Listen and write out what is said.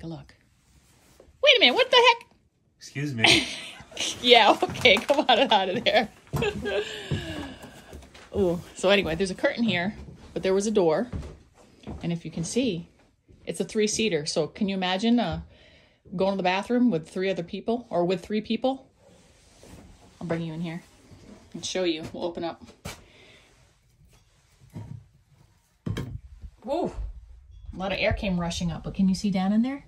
take a look. Wait a minute, what the heck? Excuse me. Yeah, okay, come on out of there. Ooh, so anyway, there's a curtain here, but there was a door. And if you can see, it's a three seater. So can you imagine uh, going to the bathroom with three other people or with three people? I'll bring you in here and show you. We'll open up. Whoa, a lot of air came rushing up, but can you see down in there?